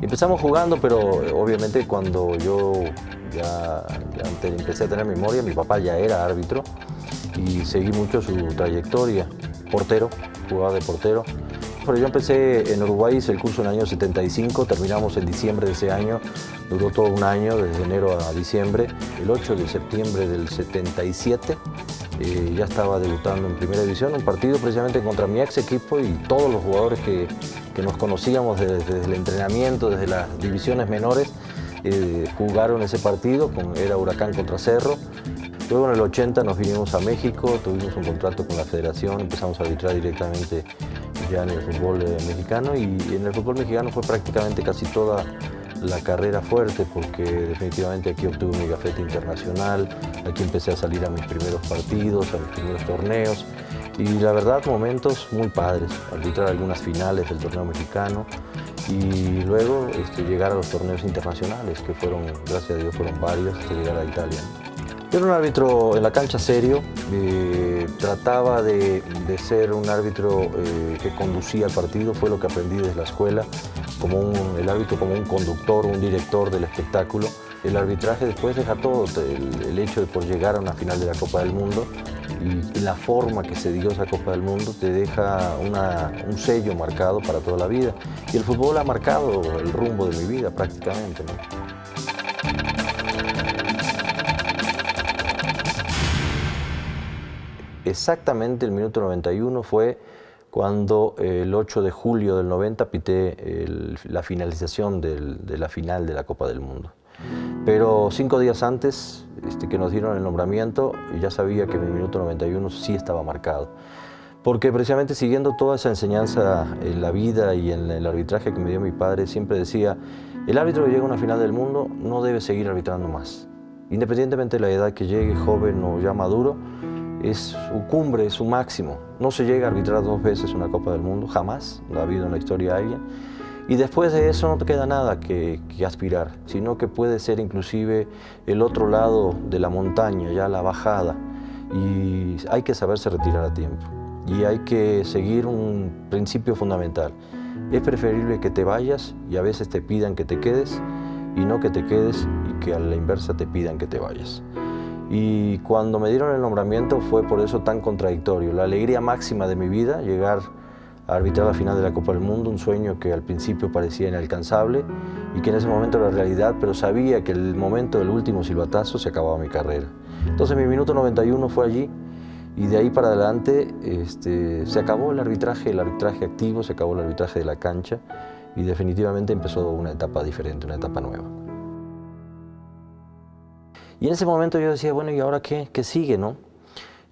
Empezamos jugando, pero obviamente cuando yo ya, ya empecé a tener memoria, mi papá ya era árbitro y seguí mucho su trayectoria. Portero, jugaba de portero. Pero yo empecé en Uruguay, hice el curso en el año 75, terminamos en diciembre de ese año, duró todo un año, desde enero a diciembre. El 8 de septiembre del 77 eh, ya estaba debutando en Primera División, un partido precisamente contra mi ex equipo y todos los jugadores que, que nos conocíamos desde, el entrenamiento, desde las divisiones menores, eh, jugaron ese partido, era Huracán contra Cerro. Luego en el 80 nos vinimos a México, tuvimos un contrato con la federación, empezamos a arbitrar directamente ya en el fútbol eh, mexicano y en el fútbol mexicano fue prácticamente casi toda la carrera fuerte porque definitivamente aquí obtuve mi gafete internacional, aquí empecé a salir a mis primeros partidos, a mis primeros torneos y la verdad momentos muy padres, arbitrar algunas finales del torneo mexicano y luego este, llegar a los torneos internacionales que fueron, gracias a Dios, fueron varios hasta llegar a Italia. Yo era un árbitro en la cancha serio, eh, trataba de, ser un árbitro eh, que conducía el partido, fue lo que aprendí desde la escuela, como un, el árbitro como un conductor, un director del espectáculo. El arbitraje después deja todo, el, hecho de por llegar a una final de la Copa del Mundo y la forma que se dio esa Copa del Mundo te deja un sello marcado para toda la vida. Y el fútbol ha marcado el rumbo de mi vida prácticamente. Exactamente el minuto 91 fue cuando el 8 de julio del 90 pité el, la finalización del, de la final de la Copa del Mundo. Pero cinco días antes este, que nos dieron el nombramiento, ya sabía que mi minuto 91 sí estaba marcado. Porque precisamente siguiendo toda esa enseñanza en la vida y en el arbitraje que me dio mi padre, siempre decía, el árbitro que llega a una final del mundo no debe seguir arbitrando más. Independientemente de la edad que llegue, joven o ya maduro, es su cumbre, es su máximo. No se llega a arbitrar dos veces una Copa del Mundo, jamás, no ha habido en la historia alguien. Y después de eso no te queda nada que, que, aspirar, sino que puede ser inclusive el otro lado de la montaña, ya la bajada. Y hay que saberse retirar a tiempo. Y hay que seguir un principio fundamental. Es preferible que te vayas y a veces te pidan que te quedes y no que te quedes y que a la inversa te pidan que te vayas. Y cuando me dieron el nombramiento fue por eso tan contradictorio. La alegría máxima de mi vida, llegar a arbitrar la final de la Copa del Mundo, un sueño que al principio parecía inalcanzable y que en ese momento era realidad, pero sabía que el momento del último silbatazo se acababa mi carrera. Entonces mi minuto 91 fue allí y de ahí para adelante este, se acabó el arbitraje, el arbitraje activo, se acabó el arbitraje de la cancha y definitivamente empezó una etapa diferente, una etapa nueva. Y en ese momento yo decía, bueno, ¿y ahora qué? ¿Qué sigue, no?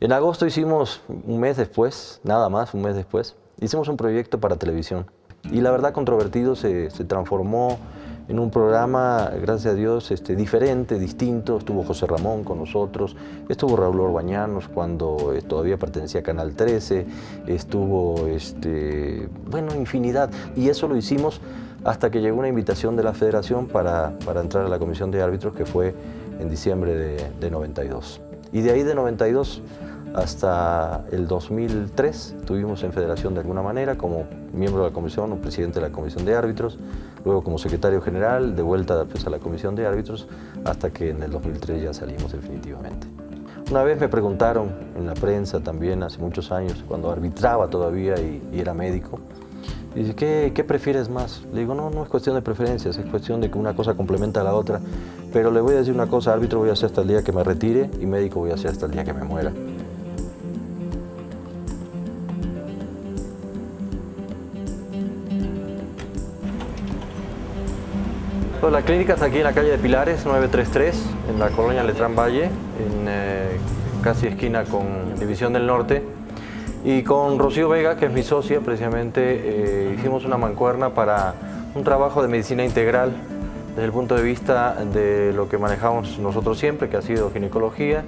En agosto hicimos, un mes después, nada más, un mes después, hicimos un proyecto para televisión. Y la verdad, Controvertido se, se transformó en un programa, gracias a Dios, este, diferente, distinto. Estuvo José Ramón con nosotros, estuvo Raúl Orbañanos cuando eh, todavía pertenecía a Canal 13, estuvo, este, bueno, infinidad. Y eso lo hicimos hasta que llegó una invitación de la federación para, para entrar a la comisión de árbitros, que fue en diciembre de, de 92. Y de ahí de 92 hasta el 2003 estuvimos en federación de alguna manera como miembro de la comisión o presidente de la comisión de árbitros, luego como secretario general, de vuelta pues, a la comisión de árbitros, hasta que en el 2003 ya salimos definitivamente. Una vez me preguntaron en la prensa también, hace muchos años, cuando arbitraba todavía y, y era médico, Dice, ¿qué, ¿qué, prefieres más? Le digo, no, no es cuestión de preferencias, es cuestión de que una cosa complementa a la otra. Pero le voy a decir una cosa, árbitro voy a ser hasta el día que me retire y médico voy a ser hasta el día que me muera. La clínica está aquí en la calle de Pilares, 933, en la colonia Letrán Valle, en eh, casi esquina con División del Norte. Y con Rocío Vega, que es mi socia, precisamente eh, hicimos una mancuerna para un trabajo de medicina integral desde el punto de vista de lo que manejamos nosotros siempre, que ha sido ginecología,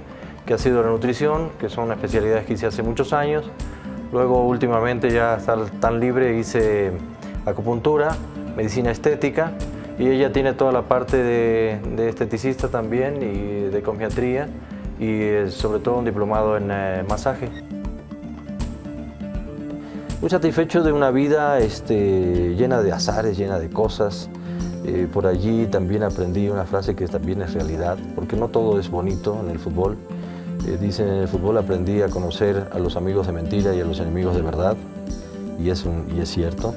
que ha sido la nutrición, que son especialidades que hice hace muchos años. Luego, últimamente, ya estar tan libre, hice acupuntura, medicina estética, y ella tiene toda la parte de, de esteticista también y de confiatría, y sobre todo un diplomado en eh, masaje. Muy satisfecho de una vida este, llena de azares, llena de cosas. Eh, por allí también aprendí una frase que también es realidad, porque no todo es bonito en el fútbol. Eh, dicen en el fútbol aprendí a conocer a los amigos de mentira y a los enemigos de verdad, y es, y es cierto.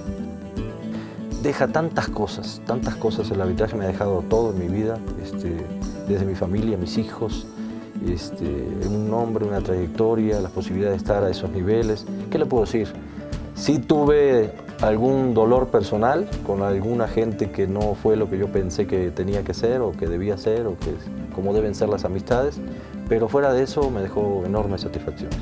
Deja tantas cosas, tantas cosas, el arbitraje me ha dejado todo en mi vida, este, desde mi familia, mis hijos, este, un nombre, una trayectoria, la posibilidad de estar a esos niveles. ¿Qué le puedo decir? Sí tuve algún dolor personal con alguna gente que no fue lo que yo pensé que tenía que ser o que debía ser o que como deben ser las amistades, pero fuera de eso me dejó enormes satisfacciones.